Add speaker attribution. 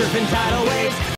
Speaker 1: surfing tidal waves.